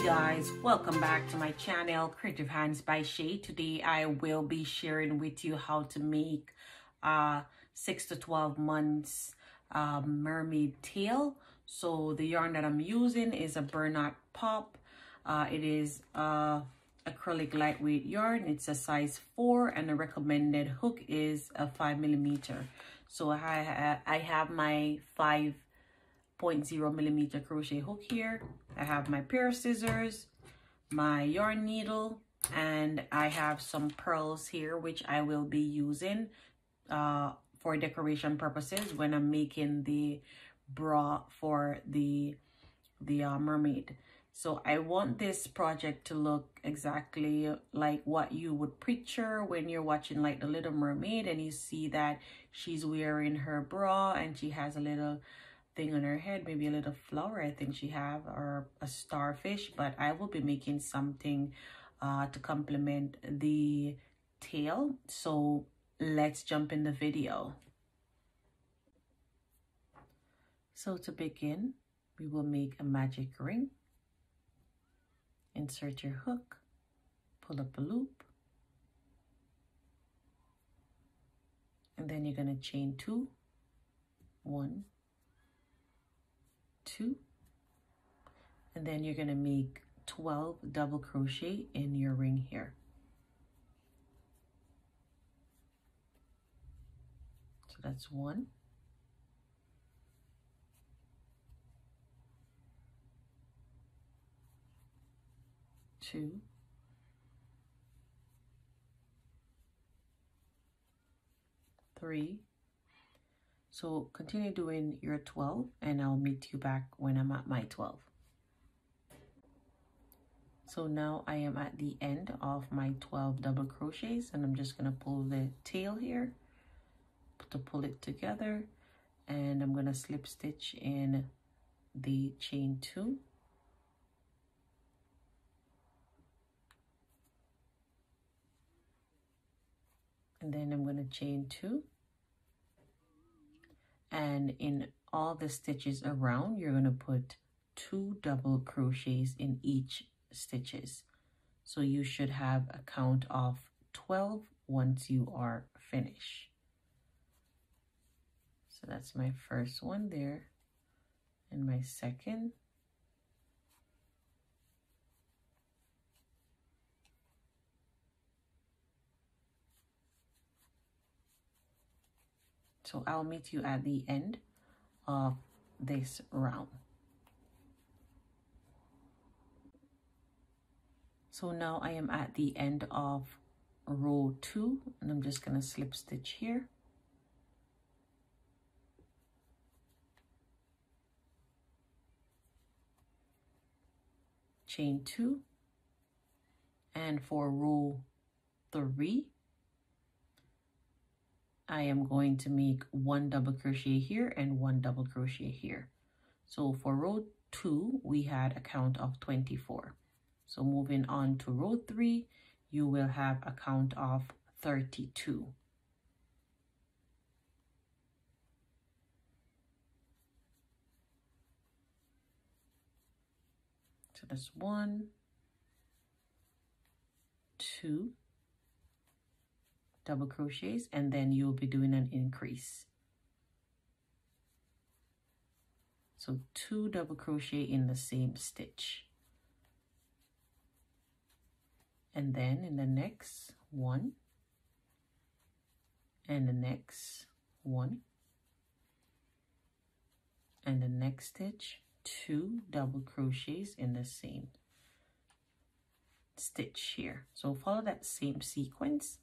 Hey guys, welcome back to my channel Creative Hands by Shay. Today I will be sharing with you how to make a 6 to 12 months uh, mermaid tail. So the yarn that I'm using is a Bernat Pop. Uh, it is a acrylic lightweight yarn. It's a size 4 and the recommended hook is a 5 millimeter. So I, I have my 5 0.0 millimeter crochet hook here. I have my pair of scissors, my yarn needle, and I have some pearls here, which I will be using uh, for decoration purposes when I'm making the bra for the, the uh, mermaid. So I want this project to look exactly like what you would picture when you're watching like The Little Mermaid and you see that she's wearing her bra and she has a little thing on her head, maybe a little flower I think she have or a starfish, but I will be making something uh, to complement the tail. So let's jump in the video. So to begin, we will make a magic ring. Insert your hook, pull up a loop, and then you're going to chain two, one, two. And then you're going to make 12 double crochet in your ring here. So that's one. Two. Three so continue doing your 12 and I'll meet you back when I'm at my 12. So now I am at the end of my 12 double crochets and I'm just to pull the tail here to pull it together and I'm to slip stitch in the chain two. And then I'm to chain two and in all the stitches around you're going to put two double crochets in each stitches. So you should have a count of 12 once you are finished. So that's my first one there. And my second So I'll meet you at the end of this round. So now I am at the end of row two and I'm just going to slip stitch here. Chain two and for row three I am going to make one double crochet here and one double crochet here. So for row two, we had a count of 24. So moving on to row three, you will have a count of 32. So that's one, two, double crochets and then you'll be doing an increase. So two double crochet in the same stitch. And then in the next one and the next one and the next stitch two double crochets in the same stitch here. So follow that same sequence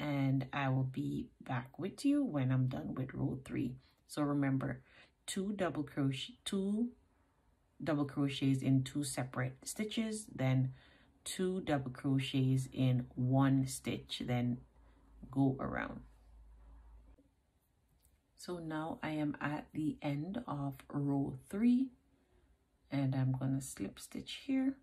and I will be back with you when I'm done with row three. So remember, two double crochet, two double crochets in two separate stitches, then two double crochets in one stitch, then go around. So now I am at the end of row three and I'm to slip stitch here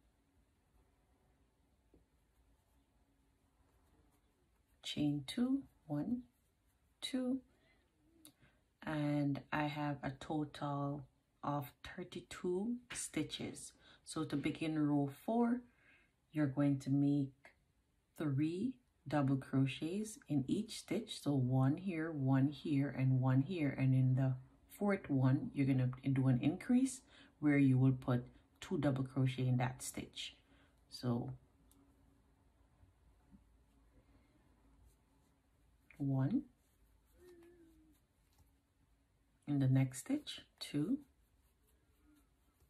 chain two, one, two, and I have a total of 32 stitches. So to begin row four, you're going to make three double crochets in each stitch. So one here, one here, and one here. And in the fourth one, you're going to do an increase where you will put two double crochet in that stitch. So one, in the next stitch, two,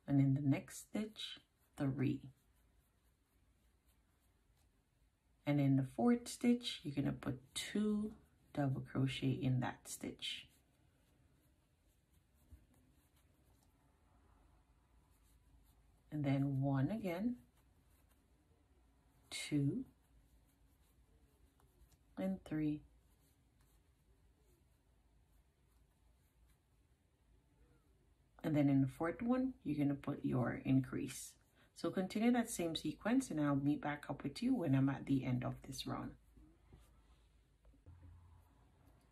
and in the next stitch, three. And in the fourth stitch, you're going to put two double crochet in that stitch. And then one again, two, and three. And then in the fourth one, you're going to put your increase. So continue that same sequence and I'll meet back up with you when I'm at the end of this round.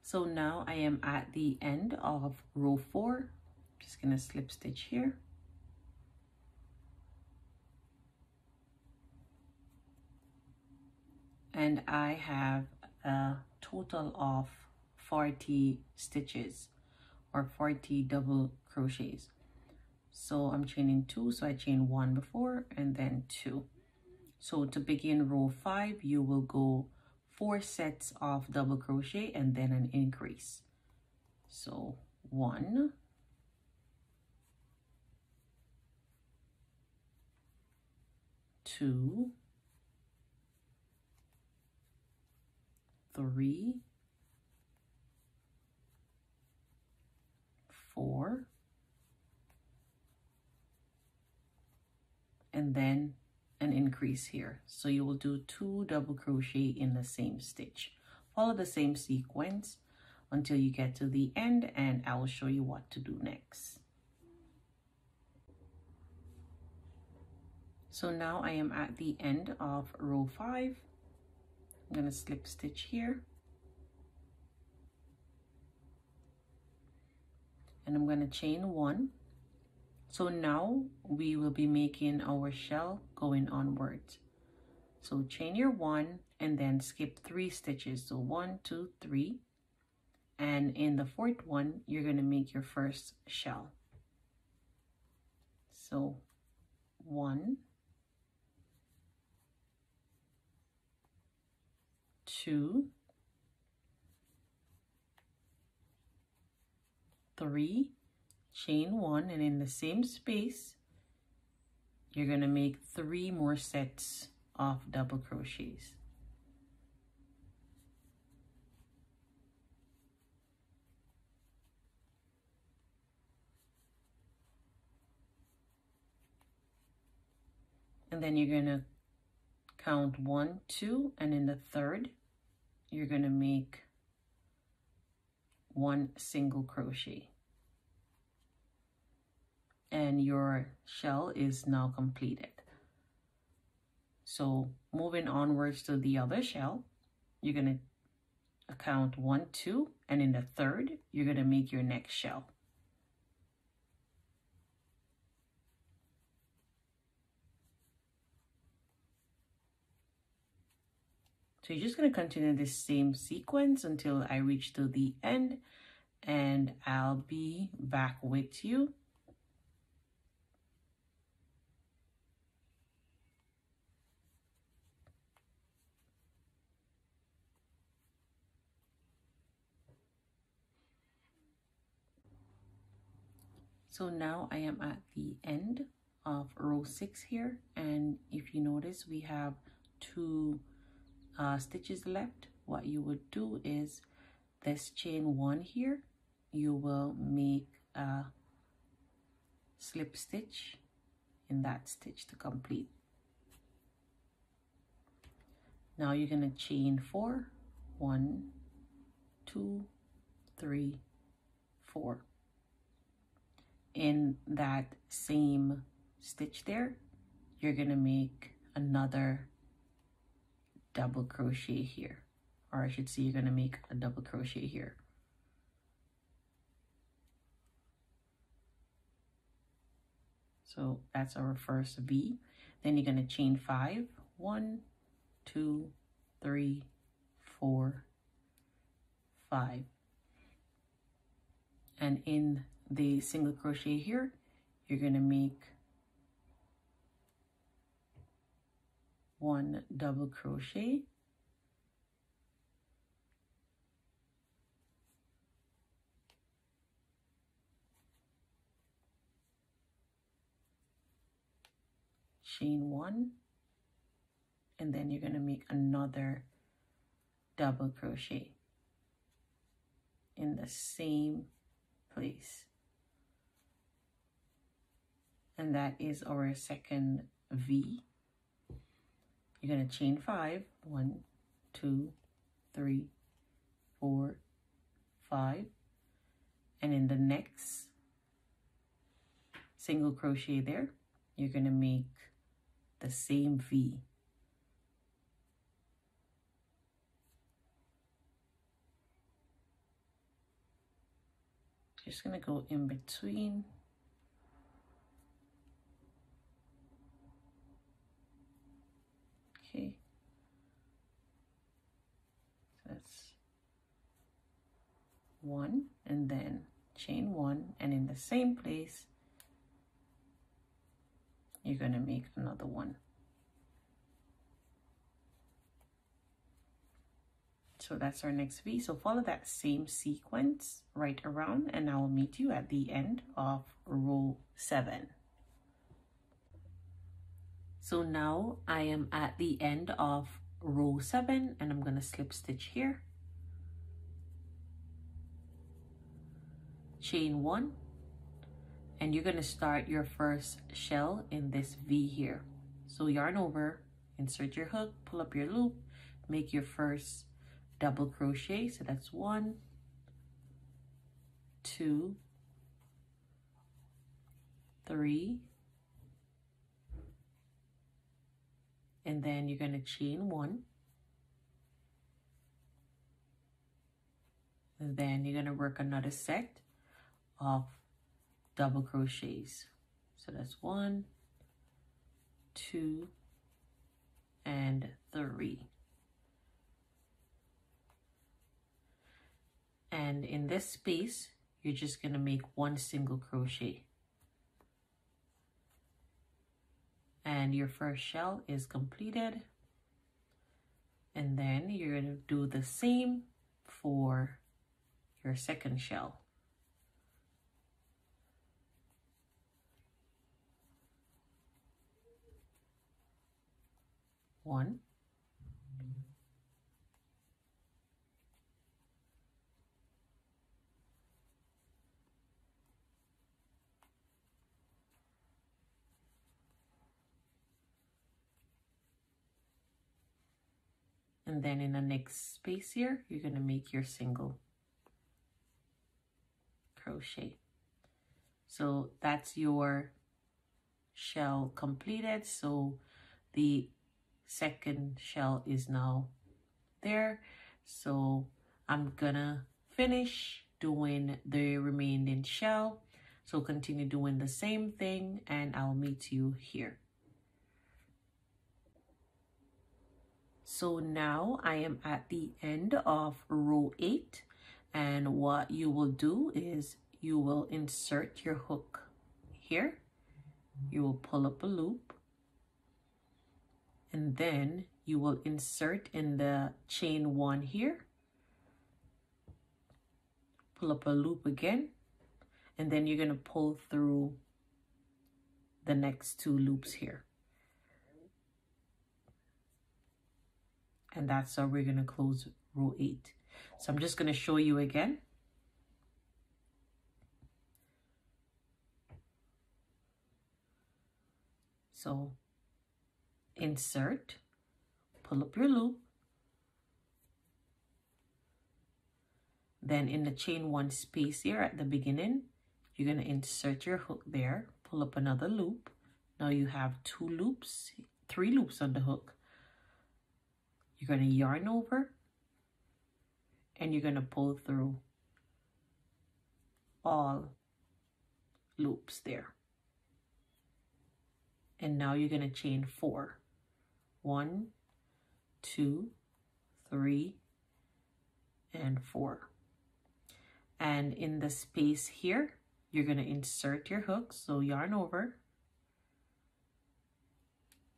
So now I am at the end of row four. Just gonna slip stitch here. And I have a total of 40 stitches or 40 double crochets. So I'm chaining two, so I chain one before and then two. So to begin row five, you will go four sets of double crochet and then an increase. So one, two, three, four, and then an increase here. So you will do two double crochet in the same stitch. Follow the same sequence until you get to the end and I will show you what to do next. So now I am at the end of row five. I'm going to slip stitch here. And I'm going to chain one so now we will be making our shell going onwards. So chain your one and then skip three stitches. So one, two, three. And in the fourth one, you're going to make your first shell. So one, two, three, chain one and in the same space you're going to make three more sets of double crochets. And then you're going to count one two and in the third you're going to make one single crochet and your shell is now completed. So moving onwards to the other shell, you're going to count one, two, and in the third, you're going to make your next shell. So you're just going to continue this same sequence until I reach to the end and I'll be back with you So now I am at the end of row six here. And if you notice, we have two uh, stitches left. What you would do is this chain one here, you will make a slip stitch in that stitch to complete. Now you're going to chain four, one, two, three, four in that same stitch there, you're going to make another double crochet here. Or I should say you're going to make a double crochet here. So that's our first V. Then you're going to chain five. One, two, three, four, five. And in the single crochet here, you're going to make one double crochet. Chain one. And then you're going to make another double crochet in the same place and that is our second V you're going to chain five one two three four five and in the next single crochet there you're going to make the same V. Just going to go in between. Okay. So that's one and then chain one and in the same place you're going to make another one. So that's our next V. So follow that same sequence right around and I will meet you at the end of row seven. So now I am at the end of row seven and I'm going to slip stitch here. Chain one and you're going to start your first shell in this V here. So yarn over, insert your hook, pull up your loop, make your first double crochet. So that's one, two, three, and then you're going to chain one. And then you're going to work another set of double crochets. So that's one, two, and three. And in this space, you're just going to make one single crochet. And your first shell is completed. And then you're going to do the same for your second shell. One, and then in the next space here you're going to make your single crochet. So that's your shell completed. So the second shell is now there. So I'm gonna finish doing the remaining shell. So continue doing the same thing and I'll meet you here. So now I am at the end of row 8 and what you will do is you will insert your hook here. You will pull up a loop and then you will insert in the chain one here. Pull up a loop again and then you're going to pull through the next two loops here. And that's how we're going to close row 8 so I'm just going to show you again. So insert, pull up your loop, then in the chain one space here at the beginning, you're going to insert your hook there, pull up another loop. Now you have two loops, three loops on the hook. You're going to yarn over and you're going to pull through all loops there. and now you're going to chain four. One, two, three, and four. And in the space here, you're going to insert your hook. So yarn over,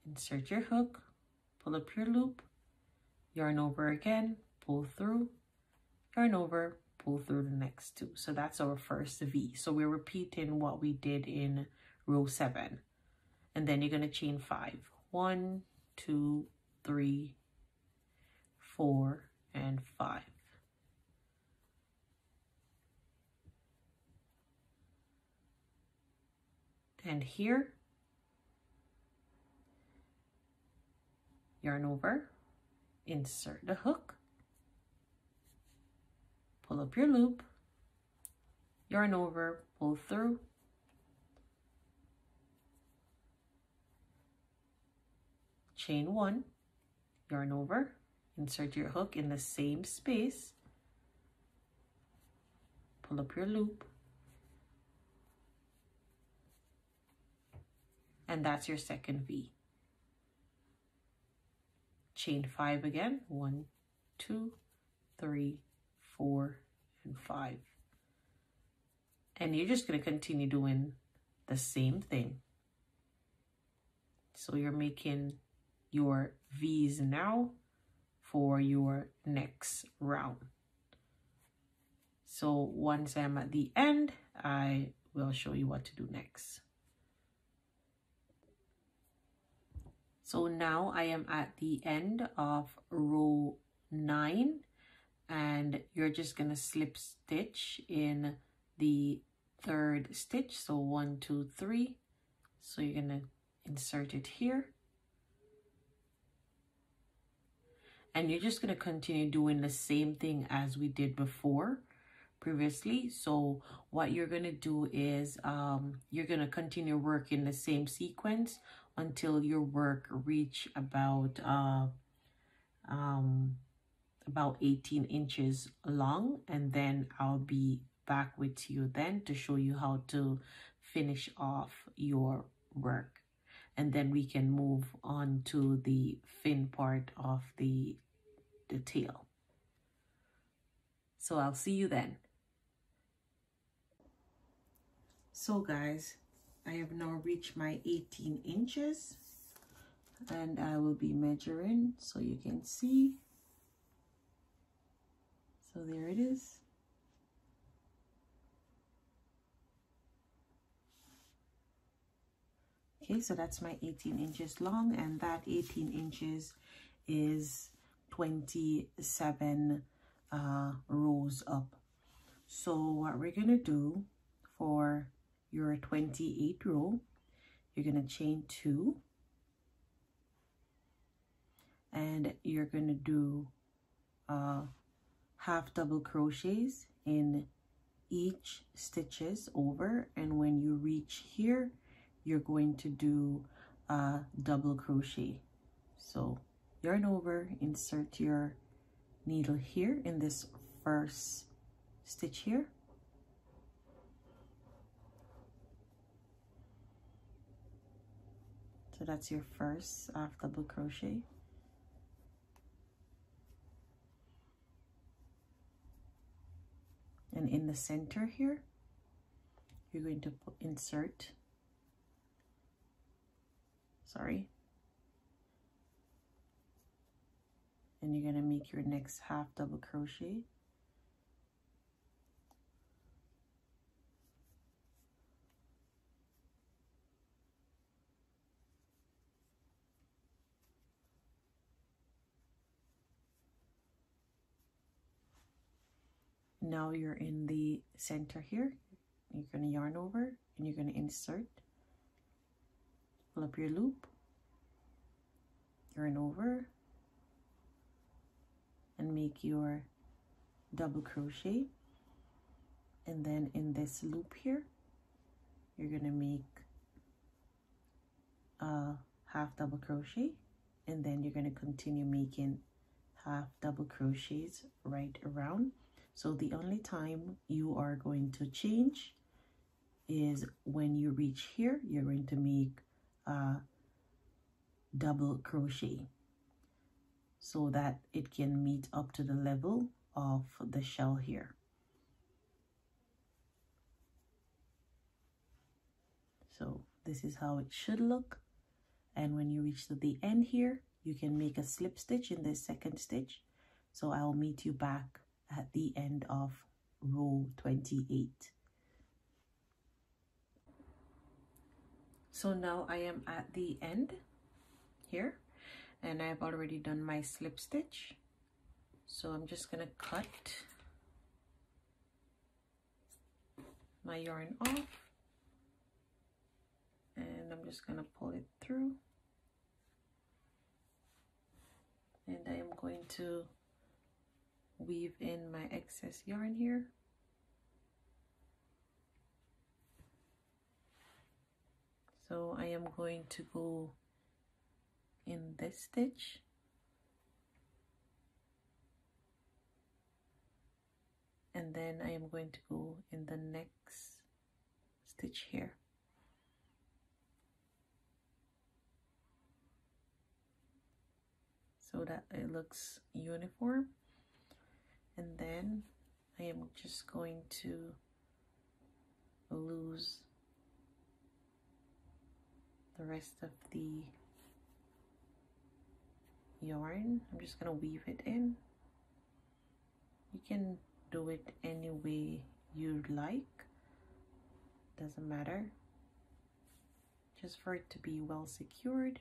insert your hook, pull up your loop, yarn over again, pull through, yarn over, pull through the next two. So that's our first V. So we're repeating what we did in row seven. And then you're going to chain five. One, two, three, four, and five. And here, yarn over, insert the hook, pull up your loop, yarn over, pull through, chain one, yarn over, insert your hook in the same space, pull up your loop, and that's your second V. Chain five again, one, two, three, four, and five. And you're just going to continue doing the same thing. So you're making your V's now for your next round. So once I'm at the end, I will show you what to do next. So now I am at the end of row 9 and you're just going to slip stitch in the third stitch. So one, two, three. So you're going to insert it here. And you're just going to continue doing the same thing as we did before previously. So what you're going to do is um, you're going to continue working the same sequence until your work reach about uh, um, about 18 inches long and then I'll be back with you then to show you how to finish off your work and then we can move on to the fin part of the the tail so I'll see you then so guys I have now reached my 18 inches and I will be measuring so you can see. So there it is. Okay, so that's my 18 inches long and that 18 inches is 27 uh, rows up. So what we're going to do for your 28 row you're going to chain two. And you're going to do uh, half double crochets in each stitches over. And when you reach here you're going to do a double crochet. So yarn over insert your needle here in this first stitch here So that's your first half double crochet. And in the center here, you're going to insert, sorry, and you're going to make your next half double crochet. now you're in the center here. You're going to yarn over and you're going to insert. Pull up your loop. Yarn over and make your double crochet. And then in this loop here you're going to make a half double crochet. And then you're going to continue making half double crochets right around. So the only time you are going to change is when you reach here, you're going to make a double crochet so that it can meet up to the level of the shell here. So this is how it should look. And when you reach to the end here, you can make a slip stitch in this second stitch. So I'll meet you back at the end of row 28. So now I am at the end here and I've already done my slip stitch. So I'm just gonna cut my yarn off and I'm just gonna pull it through and I am going to weave in my excess yarn here so I am going to go in this stitch. And then I am going to go in the next stitch here. So that it looks uniform. And then I am just going to lose the rest of the yarn. I'm just gonna weave it in. You can do it any way you like. Doesn't matter. Just for it to be well secured.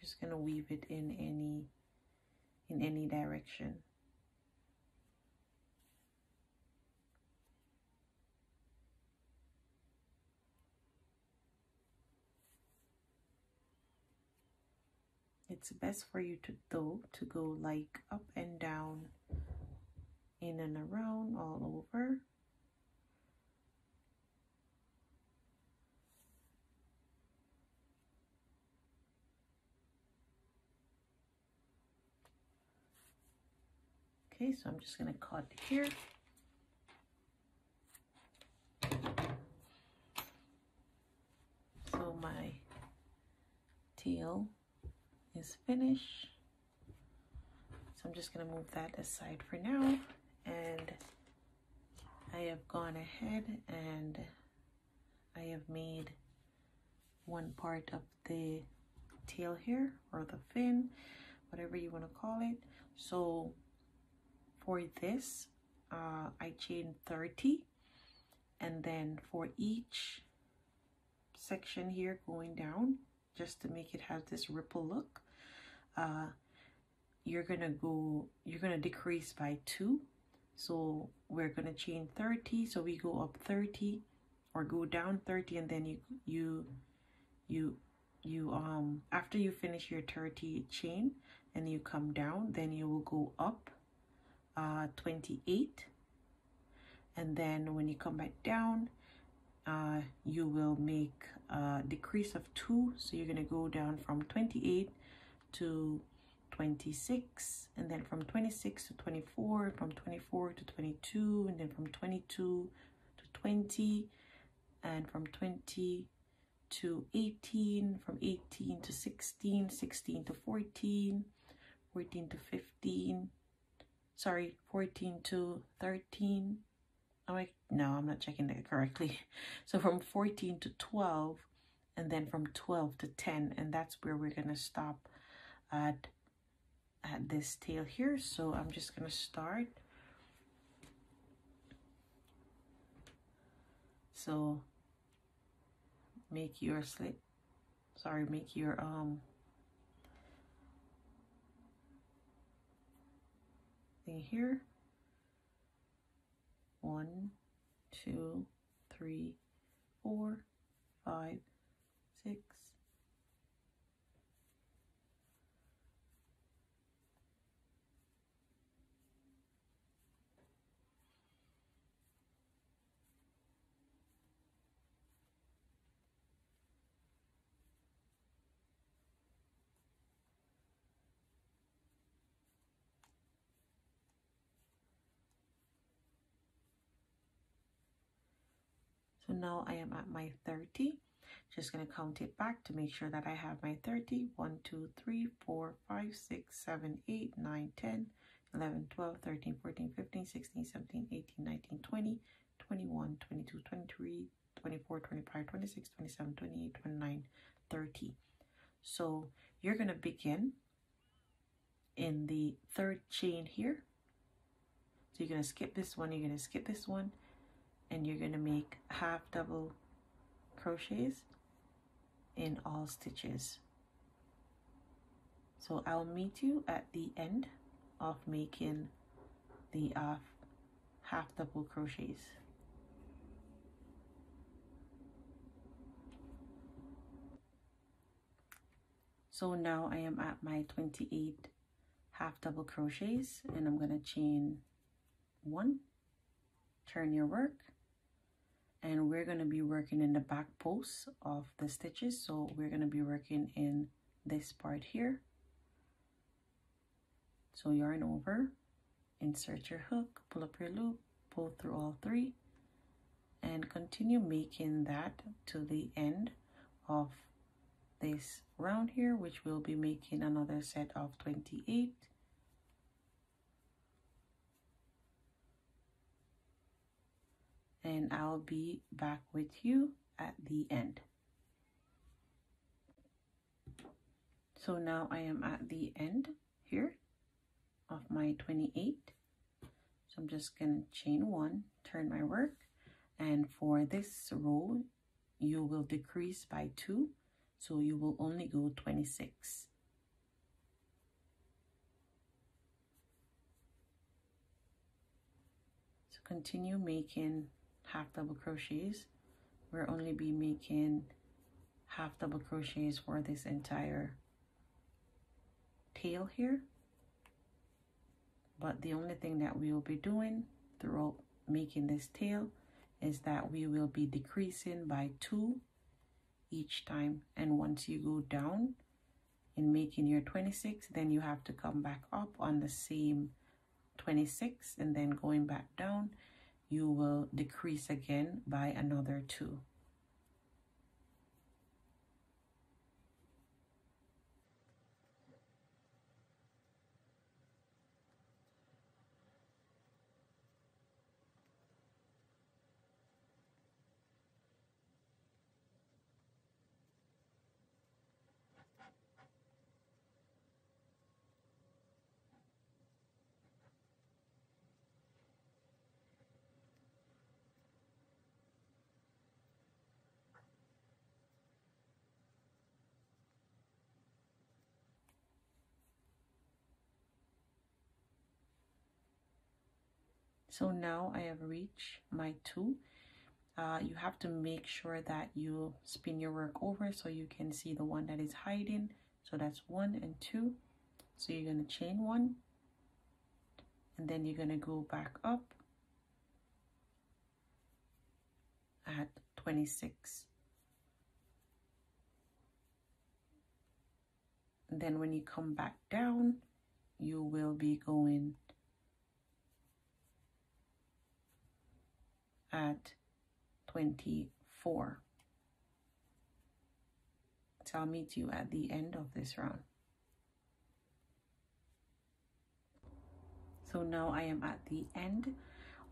Just gonna weave it in any in any direction it's best for you to though to go like up and down in and around all over. Okay so I'm just gonna cut here. So my tail is finished. So I'm just going to move that aside for now. And I have gone ahead and I have made one part of the tail here or the fin, whatever you want to call it. So for this, uh, I chain 30 and then for each section here going down just to make it have this ripple look uh, you're gonna go you're gonna decrease by two. So we're gonna chain 30 so we go up 30 or go down 30 and then you you you you um after you finish your 30 chain and you come down then you will go up uh 28 and then when you come back down uh you will make a decrease of two. So you're going to go down from 28 to 26 and then from 26 to 24 from 24 to 22 and then from 22 to 20 and from 20 to 18 from 18 to 16 16 to 14 14 to 15 sorry 14 to 13 I'm like no I'm not checking that correctly. So from 14 to 12 and then from 12 to 10 and that's where we're gonna stop at at this tail here. So I'm just gonna start. So make your slit sorry make your um thing here. One two three four five so now I am at my 30 just going to count it back to make sure that I have my 30 1 2 3 4 5 6 7 8 9 10 11 12 13 14 15 16 17 18 19 20 21 22 23 24 25 26 27 28 29 30 so you're going to begin in the third chain here. So you're going to skip this one you're going to skip this one and you're going to make half double crochets in all stitches. So I'll meet you at the end of making the uh, half double crochets. So now I am at my 28 half double crochets and I'm going to chain one. Turn your work and we're going to be working in the back post of the stitches. So we're going to be working in this part here. So yarn over insert your hook pull up your loop pull through all three and continue making that to the end of this round here which we'll be making another set of 28 and I'll be back with you at the end. So now I am at the end here of my 28. So I'm just going to chain one, turn my work, and for this row, you will decrease by two, so you will only go 26. So continue making half double crochets. We'll only be making half double crochets for this entire tail here. But the only thing that we will be doing throughout making this tail is that we will be decreasing by two each time. And once you go down in making your 26 then you have to come back up on the same 26 and then going back down you will decrease again by another two. So now I have reached my two. Uh, you have to make sure that you spin your work over so you can see the one that is hiding. So that's one and two. So you're going to chain one. And then you're going to go back up at 26 and then when you come back down you will be going at 24. So I'll meet you at the end of this round. So now I am at the end.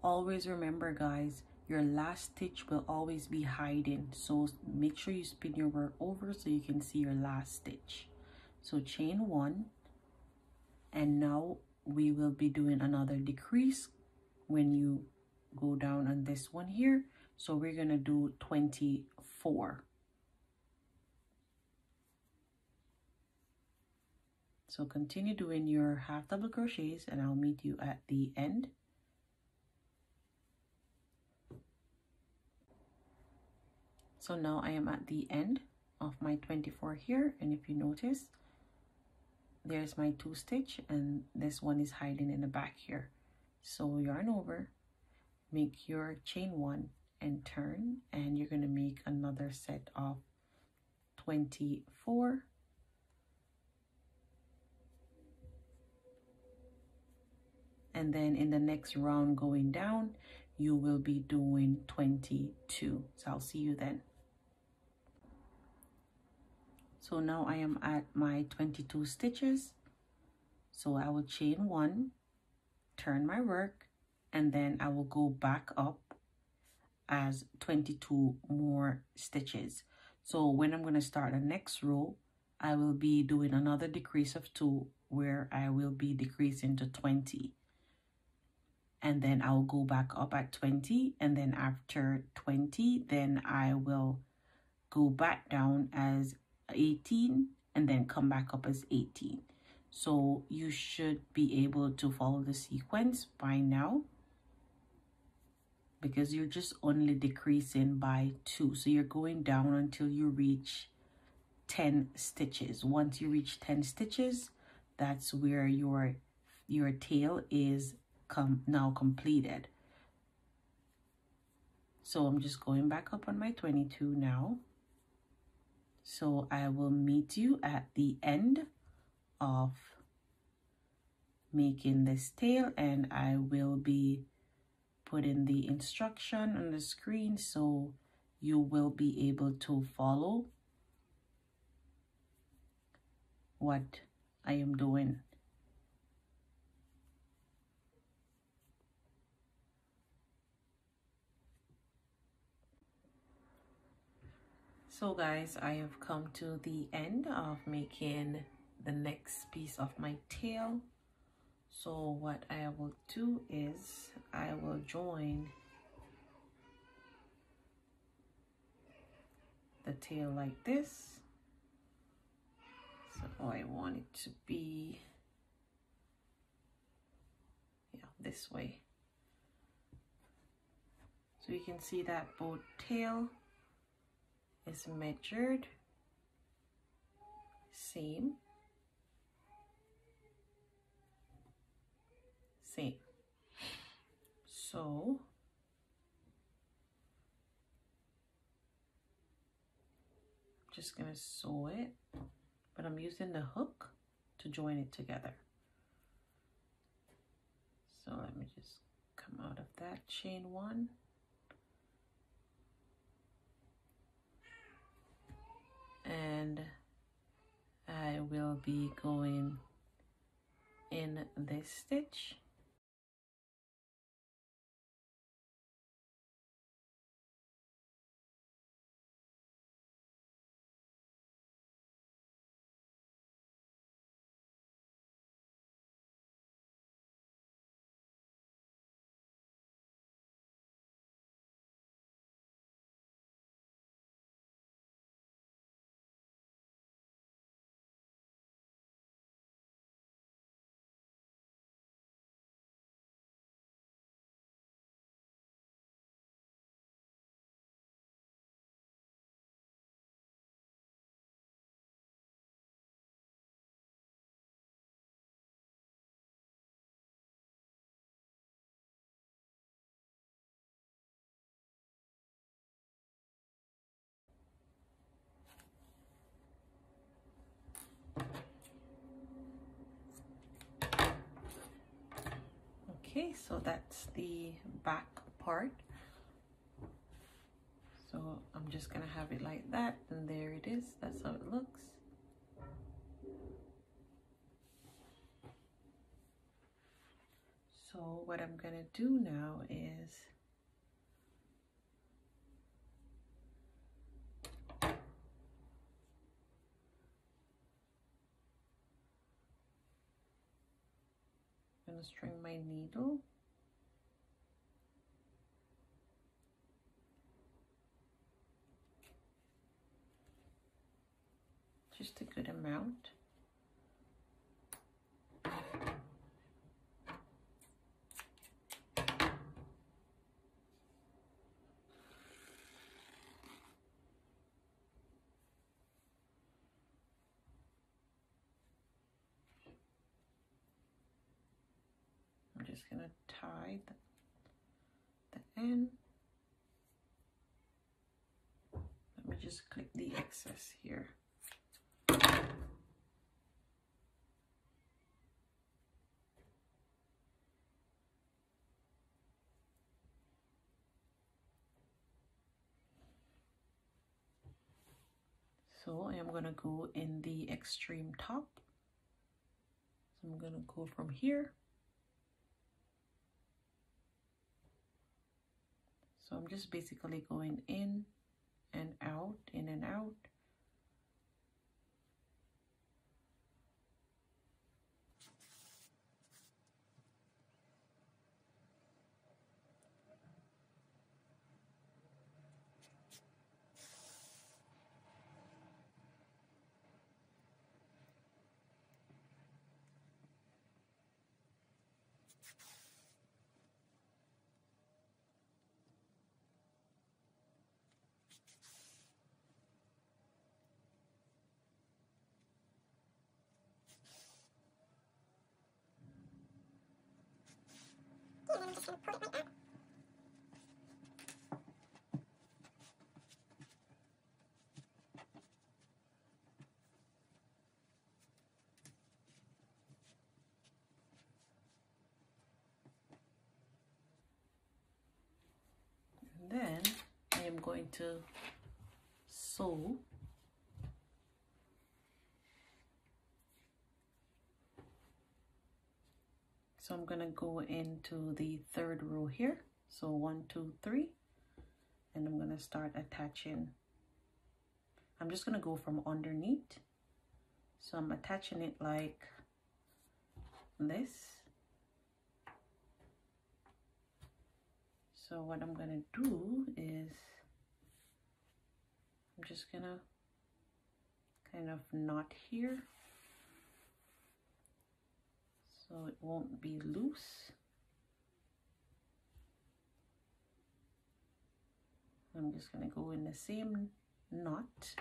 Always remember guys, your last stitch will always be hiding. So make sure you spin your work over so you can see your last stitch. So chain one and now we will be doing another decrease when you go down on this one here. So we're going to do 24. So continue doing your half double crochets and I'll meet you at the end. So now I am at the end of my 24 here and if you notice there's my two stitch and this one is hiding in the back here. So yarn over make your chain one and turn and you're going to make another set of 24 and then in the next round going down you will be doing 22 so i'll see you then. So now i am at my 22 stitches. So i will chain one turn my work and then i will go back up as 22 more stitches. So when i'm going to start the next row i will be doing another decrease of two where i will be decreasing to 20 and then I'll go back up at 20 and then after 20 then I will go back down as 18 and then come back up as 18 so you should be able to follow the sequence by now because you're just only decreasing by two so you're going down until you reach 10 stitches once you reach 10 stitches that's where your your tail is com now completed. So I'm just going back up on my 22 now. So I will meet you at the end of making this tail and I will be putting the instruction on the screen so you will be able to follow what I am doing. So guys i have come to the end of making the next piece of my tail so what i will do is i will join the tail like this. So i want it to be yeah this way. So you can see that both tail is measured. Same same so I'm just gonna sew it but I'm using the hook to join it together. So let me just come out of that chain one. And I will be going in this stitch okay so that's the back part. So I'm just gonna have it like that and there it is. That's how it looks. So what I'm gonna do now is going to string my needle. Just a good amount just gonna tie the, the end. Let me just click the excess here. So I am going to go in the extreme top. So I'm going to go from here so I'm just basically going in and out in and out then I am going to sew so I'm gonna go into the third row here. So one two three. And I'm gonna start attaching. I'm just gonna go from underneath. So I'm attaching it like this. So what I'm gonna do is I'm just gonna kind of knot here so it won't be loose. I'm just going to go in the same knot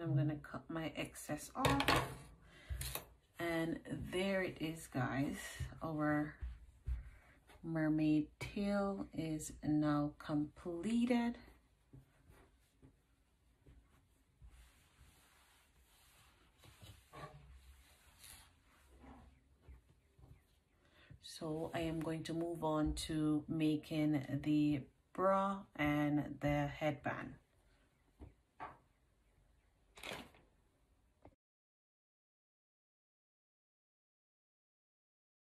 and I'm gonna cut my excess off. And there it is guys. Our mermaid tail is now completed. So I am going to move on to making the bra and the